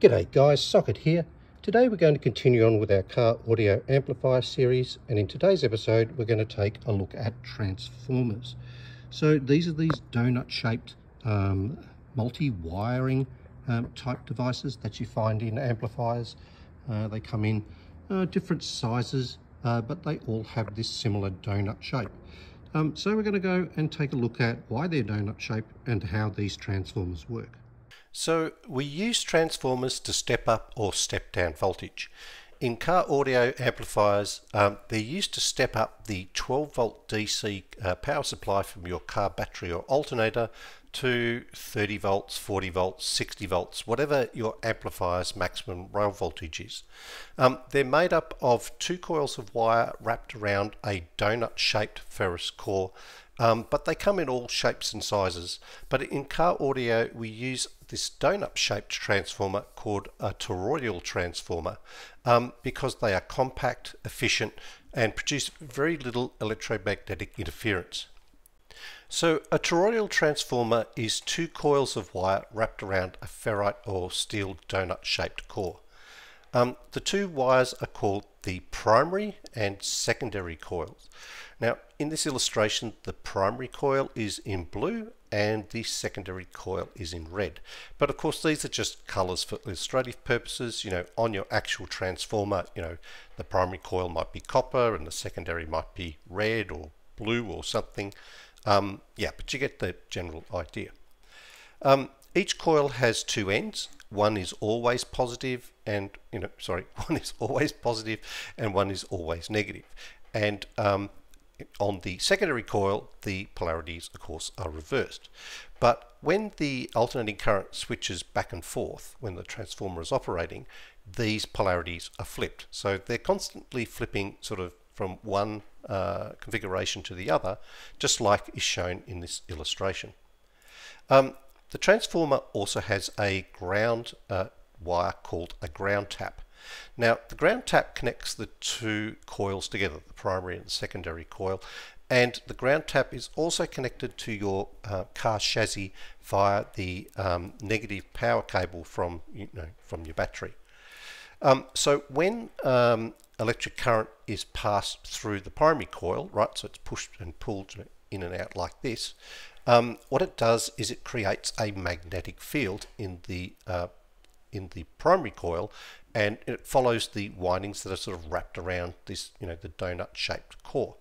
G'day guys, Socket here. Today we're going to continue on with our car audio amplifier series and in today's episode we're going to take a look at transformers. So these are these donut shaped um, multi-wiring um, type devices that you find in amplifiers. Uh, they come in uh, different sizes uh, but they all have this similar donut shape. Um, so we're going to go and take a look at why they're donut shaped and how these transformers work. So we use transformers to step up or step down voltage. In car audio amplifiers, um, they're used to step up the 12 volt DC uh, power supply from your car battery or alternator to 30 volts, 40 volts, 60 volts, whatever your amplifier's maximum rail voltage is. Um, they're made up of two coils of wire wrapped around a donut shaped ferrous core um, but they come in all shapes and sizes. But in car audio, we use this donut shaped transformer called a toroidal transformer um, because they are compact, efficient, and produce very little electromagnetic interference. So a toroidal transformer is two coils of wire wrapped around a ferrite or steel donut shaped core. Um, the two wires are called the primary and secondary coils. Now in this illustration the primary coil is in blue and the secondary coil is in red. But of course these are just colors for illustrative purposes. You know, on your actual transformer, you know, the primary coil might be copper and the secondary might be red or blue or something. Um, yeah, but you get the general idea. Um, each coil has two ends. One is always positive and, you know, sorry, one is always positive and one is always negative. And um, on the secondary coil, the polarities, of course, are reversed. But when the alternating current switches back and forth, when the transformer is operating, these polarities are flipped. So they're constantly flipping sort of from one uh, configuration to the other, just like is shown in this illustration. Um, the transformer also has a ground uh, wire called a ground tap. Now the ground tap connects the two coils together, the primary and secondary coil, and the ground tap is also connected to your uh, car chassis via the um, negative power cable from you know from your battery. Um, so when um, electric current is passed through the primary coil, right, so it's pushed and pulled in and out like this, um, what it does is it creates a magnetic field in the uh, in the primary coil and it follows the windings that are sort of wrapped around this, you know, the donut shaped core.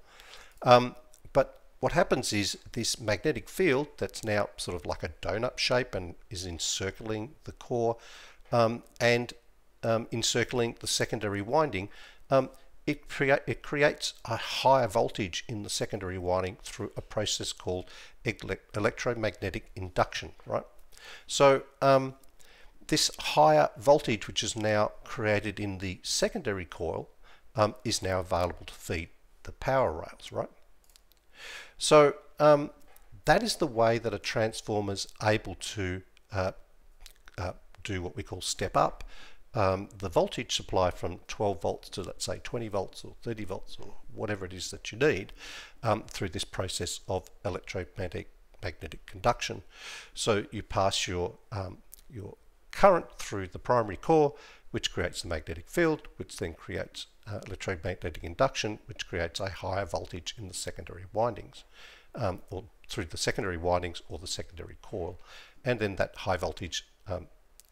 Um, but what happens is this magnetic field that's now sort of like a donut shape and is encircling the core um, and um, encircling the secondary winding, um, it, crea it creates a higher voltage in the secondary winding through a process called electromagnetic induction, right? So um, this higher voltage, which is now created in the secondary coil, um, is now available to feed the power rails, right? So um, that is the way that a transformer is able to uh, uh, do what we call step up um, the voltage supply from 12 volts to let's say 20 volts or 30 volts or whatever it is that you need um, through this process of electromagnetic magnetic conduction. So you pass your um, your current through the primary core, which creates the magnetic field, which then creates uh, electromagnetic induction, which creates a higher voltage in the secondary windings, um, or through the secondary windings or the secondary coil. And then that high voltage um,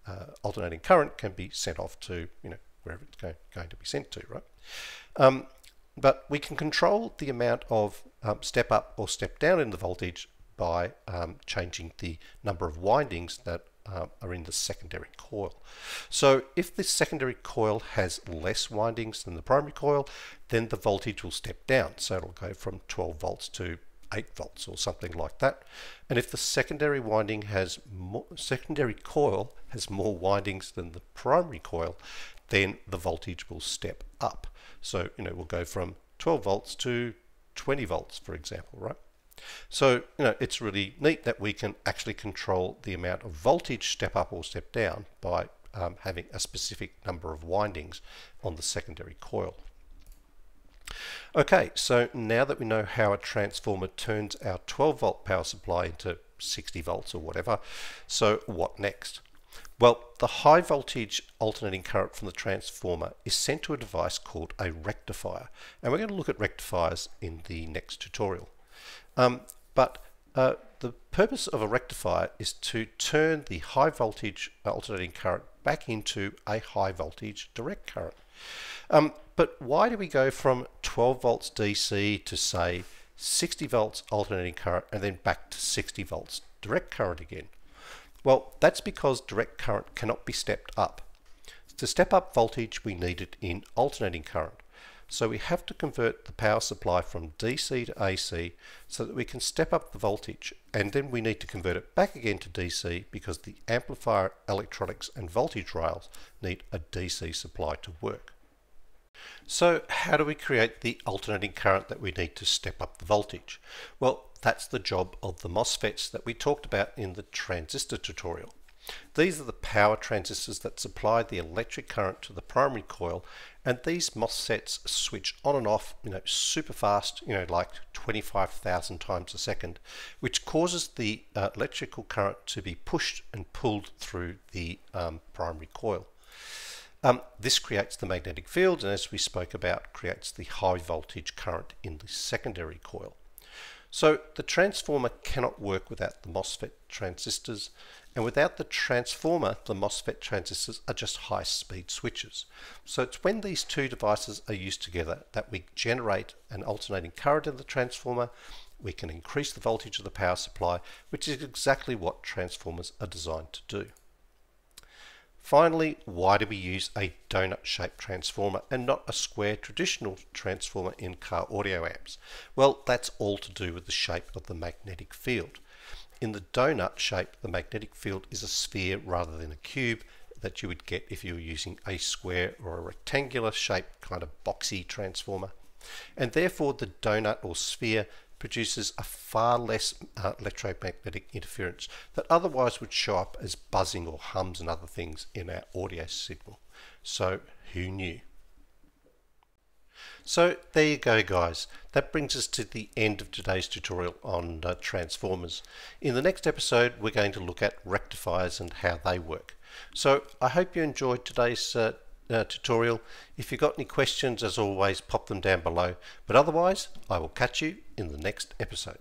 uh, alternating current can be sent off to, you know, wherever it's going, going to be sent to, right? Um, but we can control the amount of um, step up or step down in the voltage by um, changing the number of windings that uh, are in the secondary coil. So if the secondary coil has less windings than the primary coil, then the voltage will step down. So it'll go from 12 volts to 8 volts or something like that. And if the secondary winding has more, secondary coil has more windings than the primary coil, then the voltage will step up. So, you know, we'll go from 12 volts to 20 volts, for example, right? So, you know, it's really neat that we can actually control the amount of voltage step up or step down by um, having a specific number of windings on the secondary coil. Okay, so now that we know how a transformer turns our 12 volt power supply into 60 volts or whatever, so what next? Well, the high voltage alternating current from the transformer is sent to a device called a rectifier. And we're going to look at rectifiers in the next tutorial. Um, but uh, the purpose of a rectifier is to turn the high voltage alternating current back into a high voltage direct current. Um, but why do we go from 12 volts DC to say 60 volts alternating current and then back to 60 volts direct current again? Well, that's because direct current cannot be stepped up. To step up voltage, we need it in alternating current. So we have to convert the power supply from DC to AC so that we can step up the voltage and then we need to convert it back again to DC because the amplifier electronics and voltage rails need a DC supply to work. So how do we create the alternating current that we need to step up the voltage? Well, that's the job of the MOSFETs that we talked about in the transistor tutorial. These are the power transistors that supply the electric current to the primary coil and these MOSFETs switch on and off you know super fast you know like 25,000 times a second which causes the uh, electrical current to be pushed and pulled through the um, primary coil. Um, this creates the magnetic field and as we spoke about creates the high voltage current in the secondary coil. So the transformer cannot work without the MOSFET transistors and without the transformer, the MOSFET transistors are just high speed switches. So it's when these two devices are used together that we generate an alternating current in the transformer, we can increase the voltage of the power supply, which is exactly what transformers are designed to do. Finally, why do we use a donut-shaped transformer and not a square traditional transformer in car audio amps? Well, that's all to do with the shape of the magnetic field. In the donut shape, the magnetic field is a sphere rather than a cube that you would get if you were using a square or a rectangular shaped kind of boxy transformer. And therefore the donut or sphere produces a far less uh, electromagnetic interference that otherwise would show up as buzzing or hums and other things in our audio signal. So who knew? So there you go guys. That brings us to the end of today's tutorial on uh, transformers. In the next episode we're going to look at rectifiers and how they work. So I hope you enjoyed today's uh, uh, tutorial. If you've got any questions as always pop them down below. But otherwise I will catch you in the next episode.